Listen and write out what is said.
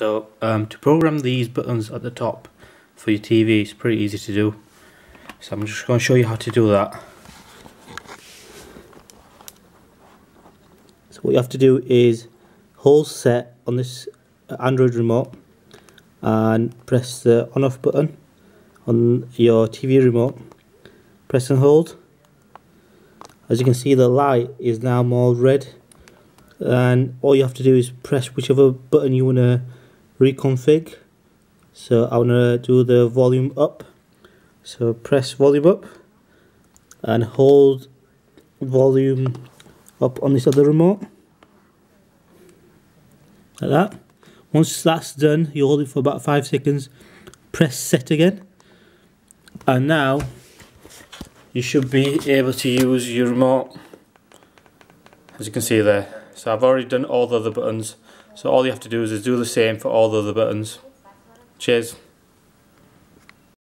So um, to program these buttons at the top for your TV is pretty easy to do. So I'm just going to show you how to do that. So what you have to do is hold set on this Android remote and press the on off button on your TV remote. Press and hold. As you can see the light is now more red and all you have to do is press whichever button you want to reconfig. So I want to do the volume up. So press volume up and hold volume up on this other remote. Like that. Once that's done you hold it for about 5 seconds press set again. And now you should be able to use your remote as you can see there so I've already done all the other buttons so all you have to do is do the same for all the other buttons. Cheers.